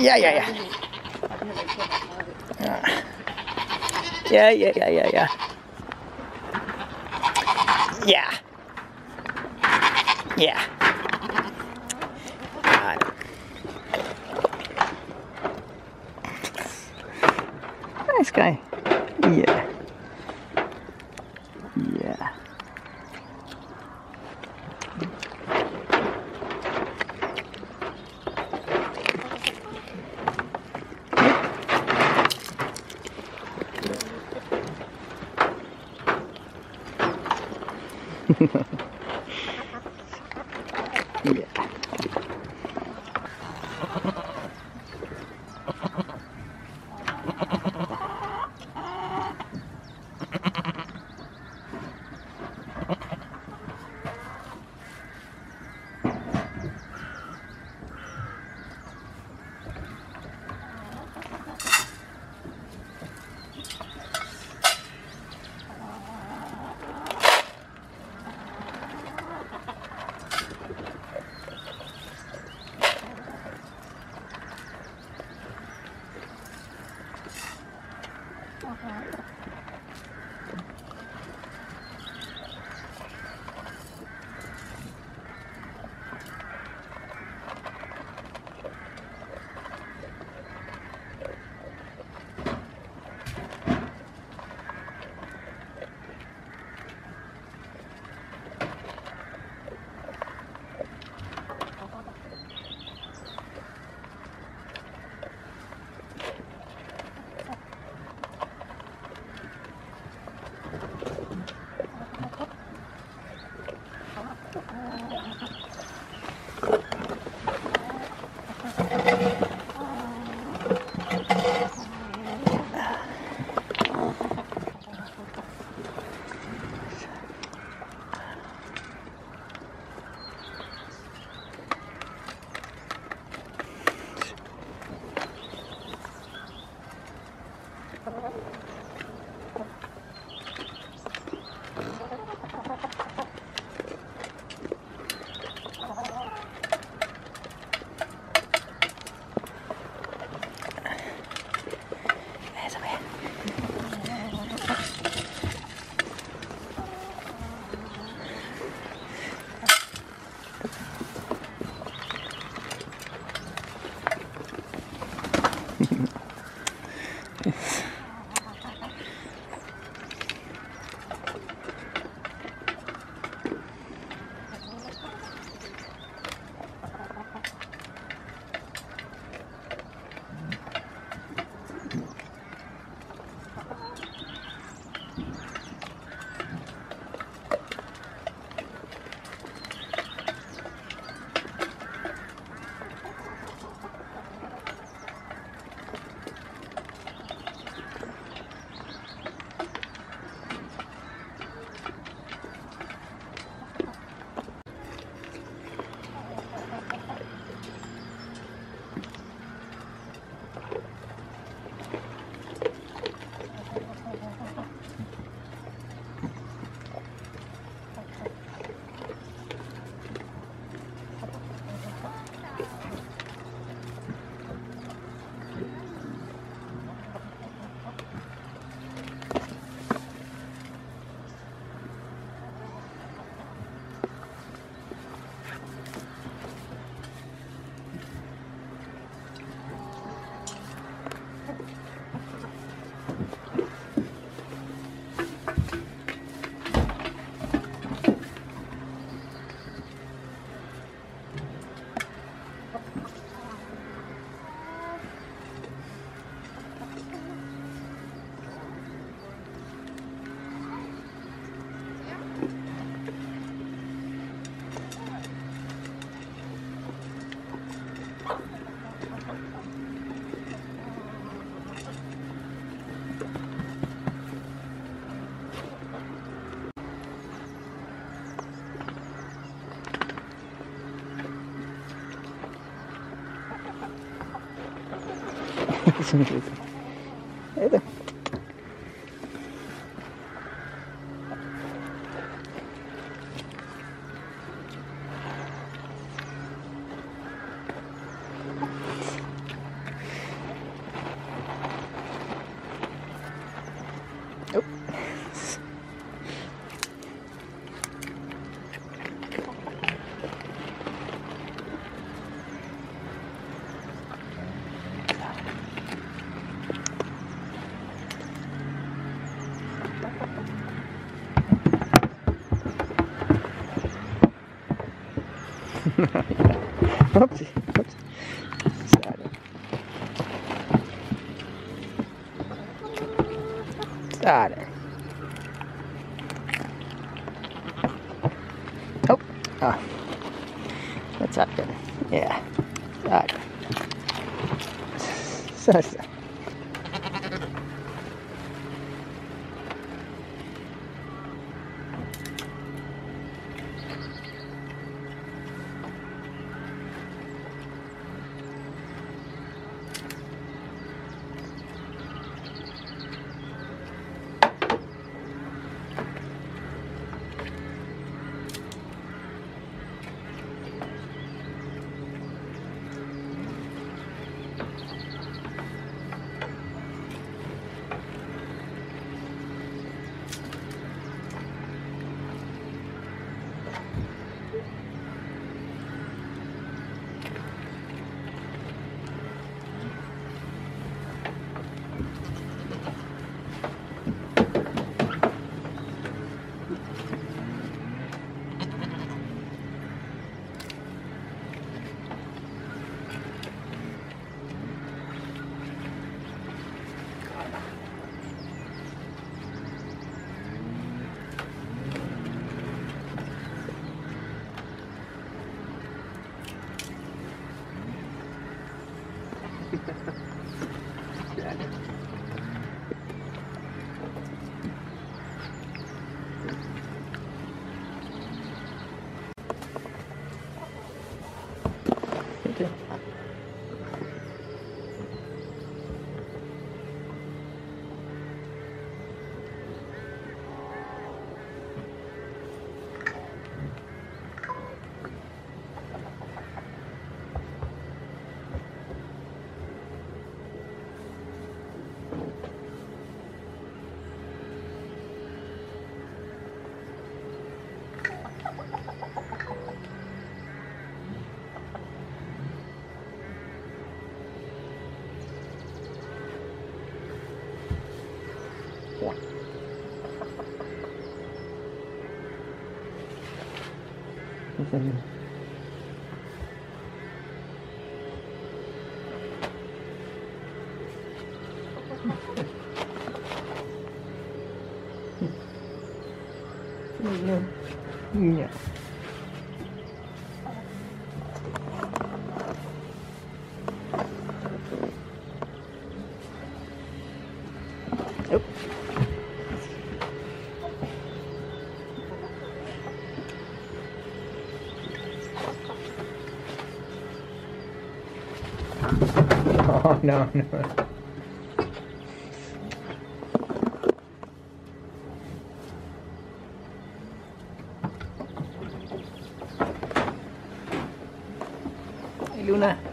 Yeah, yeah, yeah. Yeah, yeah, yeah, yeah, yeah. Yeah. Yeah. Nice guy. Yeah. İsmi değil. Oopsie. Oops. Started. Started. Oh. Ah. That's up then. Yeah. Started. So, Mình nhìn. no, no. Hey, Luna.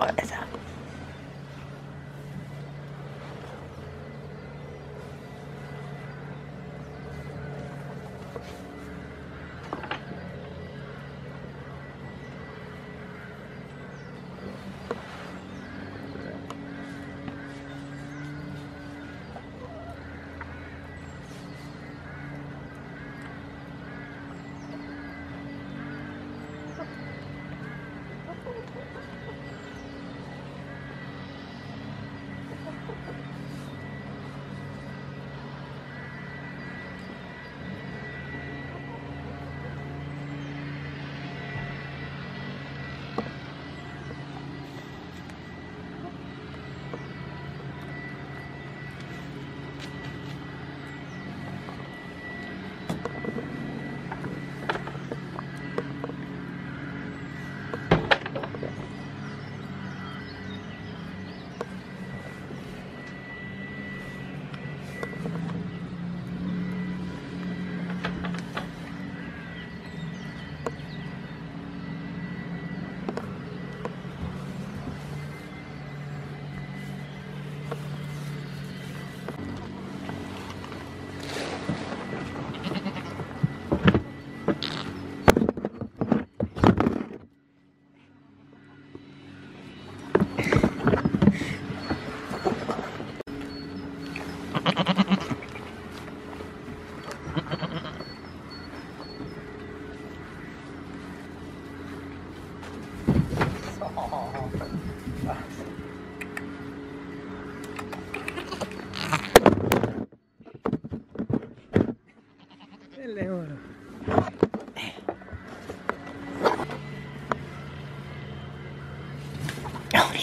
そうです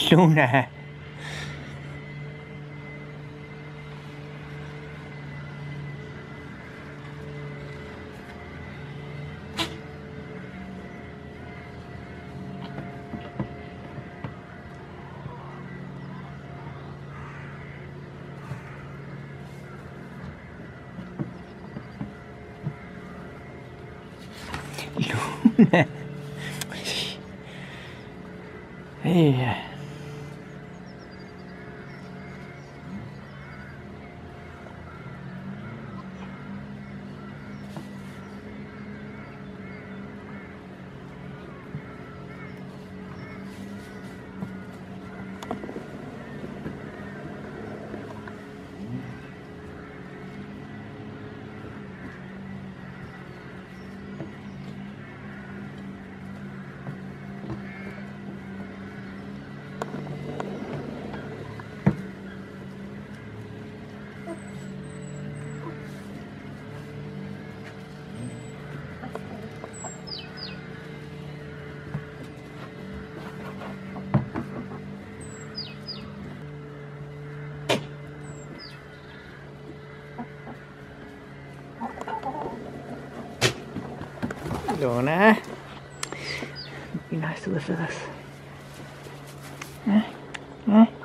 xuống nè. Luôn nè. Luna. Hey. Luna. Be nice to live with us. Eh? Eh? Eh?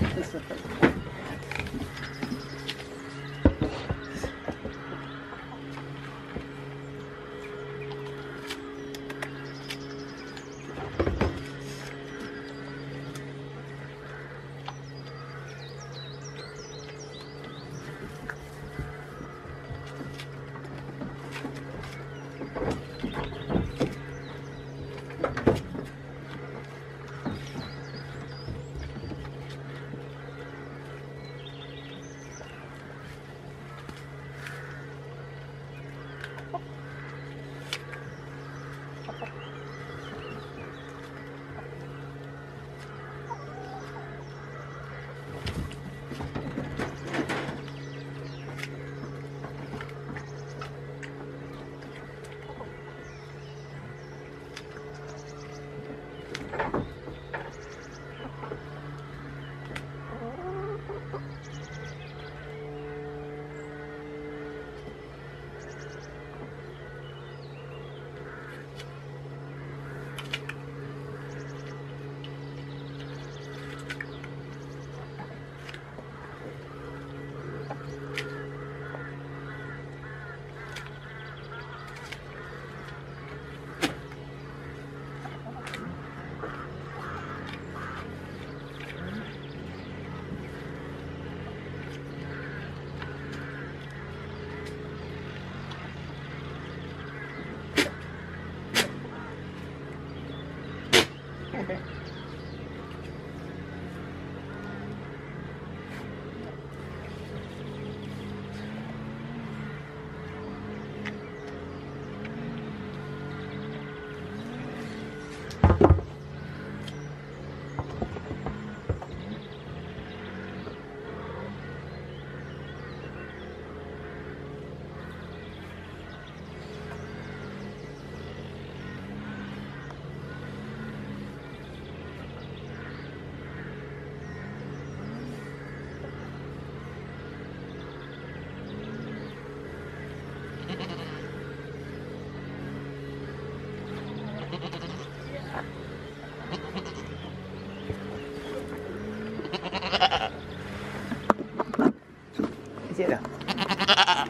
This is.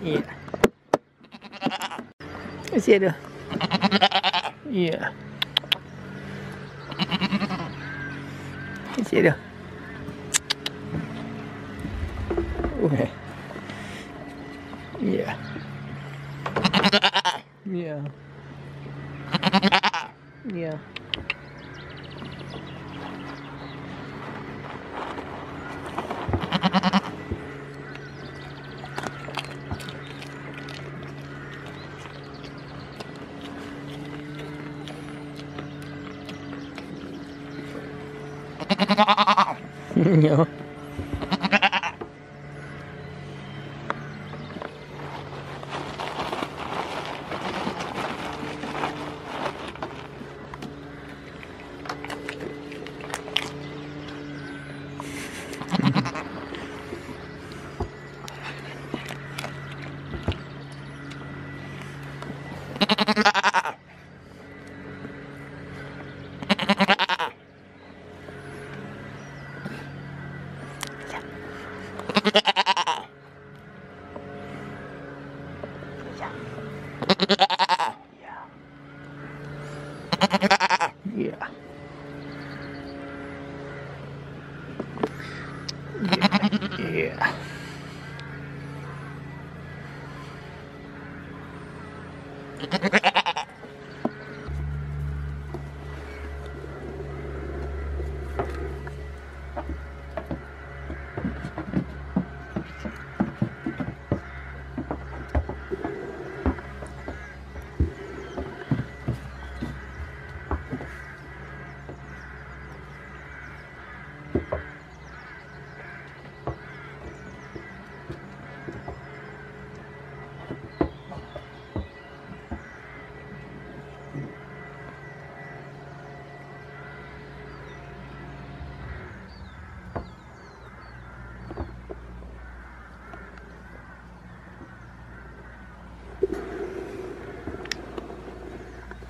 Yeah. Sit down. Yeah. Sit down. Okay. Yeah. Yeah. Yeah. 그.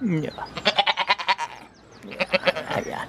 Yeah. Ayan.